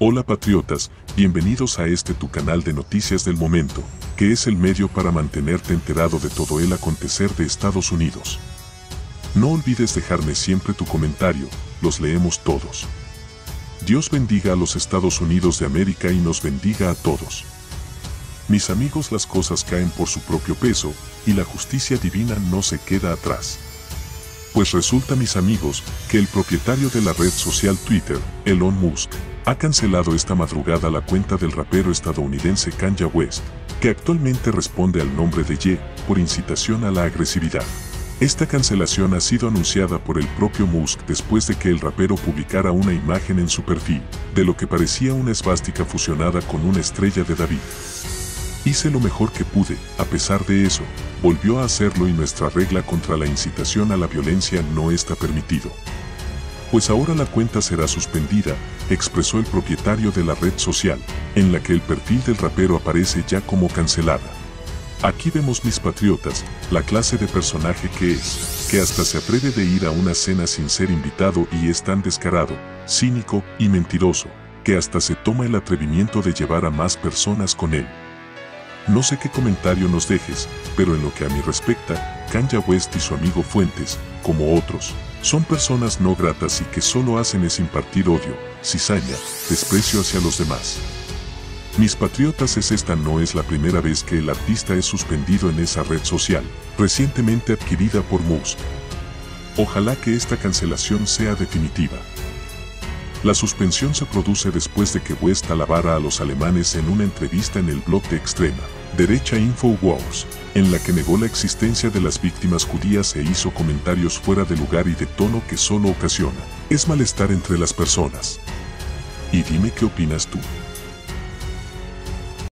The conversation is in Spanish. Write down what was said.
Hola patriotas, bienvenidos a este tu canal de noticias del momento, que es el medio para mantenerte enterado de todo el acontecer de Estados Unidos. No olvides dejarme siempre tu comentario, los leemos todos. Dios bendiga a los Estados Unidos de América y nos bendiga a todos. Mis amigos las cosas caen por su propio peso, y la justicia divina no se queda atrás. Pues resulta mis amigos, que el propietario de la red social Twitter, Elon Musk, ha cancelado esta madrugada la cuenta del rapero estadounidense Kanye West, que actualmente responde al nombre de Ye, por incitación a la agresividad. Esta cancelación ha sido anunciada por el propio Musk después de que el rapero publicara una imagen en su perfil, de lo que parecía una esvástica fusionada con una estrella de David. Hice lo mejor que pude, a pesar de eso, volvió a hacerlo y nuestra regla contra la incitación a la violencia no está permitido. Pues ahora la cuenta será suspendida, expresó el propietario de la red social, en la que el perfil del rapero aparece ya como cancelada. Aquí vemos mis patriotas, la clase de personaje que es, que hasta se atreve de ir a una cena sin ser invitado y es tan descarado, cínico y mentiroso, que hasta se toma el atrevimiento de llevar a más personas con él. No sé qué comentario nos dejes, pero en lo que a mí respecta, Kanye West y su amigo Fuentes, como otros, son personas no gratas y que solo hacen es impartir odio, cizaña, desprecio hacia los demás. Mis patriotas es esta no es la primera vez que el artista es suspendido en esa red social, recientemente adquirida por Musk. Ojalá que esta cancelación sea definitiva. La suspensión se produce después de que West alabara a los alemanes en una entrevista en el blog de Extrema, Derecha Infowars, en la que negó la existencia de las víctimas judías e hizo comentarios fuera de lugar y de tono que solo ocasiona es malestar entre las personas. Y dime qué opinas tú.